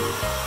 Música